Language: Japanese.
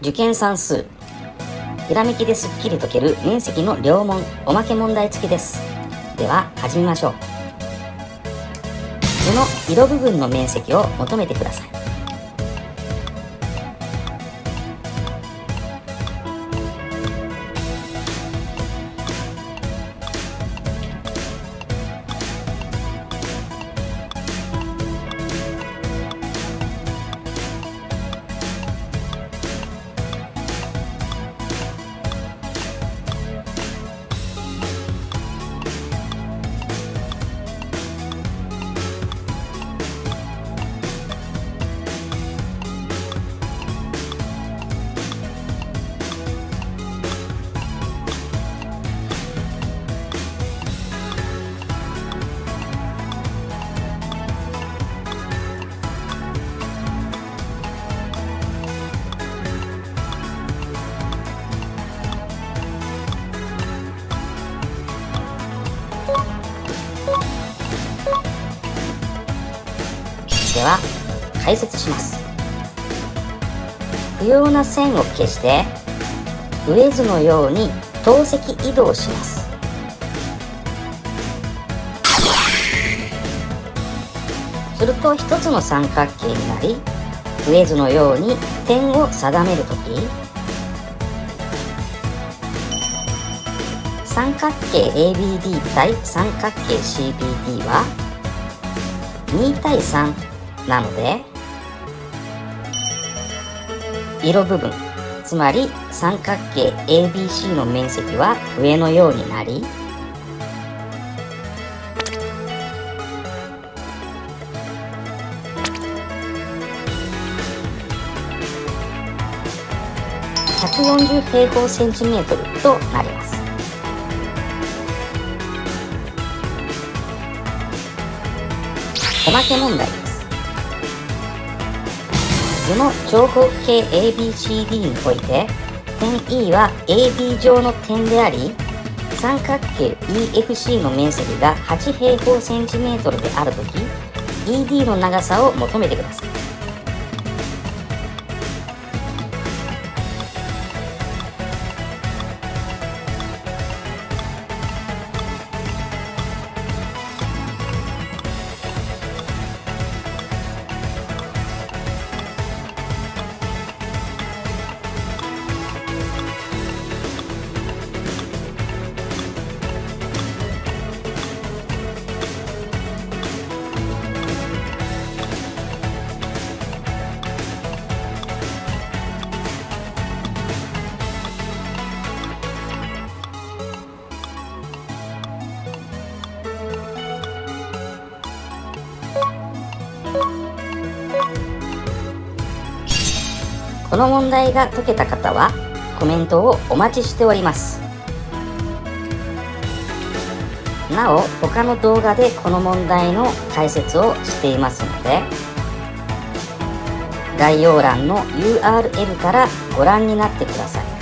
受験算数。ひらめきですっきり解ける面積の両問おまけ問題付きです。では始めましょう。図の色部分の面積を求めてください。では解説します。不要な線を消して上図のように等積移動します。すると一つの三角形になり上図のように点を定めるとき三角形 ABD 対三角形 CBD は2対3なので色部分つまり三角形 ABC の面積は上のようになり140平方センチメートルとなります。おまけ問題。図の長方形 ABCD において点 E は AB 上の点であり三角形 EFC の面積が8平方センチメートルであるとき ED の長さを求めてください。この問題が解けた方はコメントをお待ちしております。なお他の動画でこの問題の解説をしていますので概要欄の URL からご覧になってください。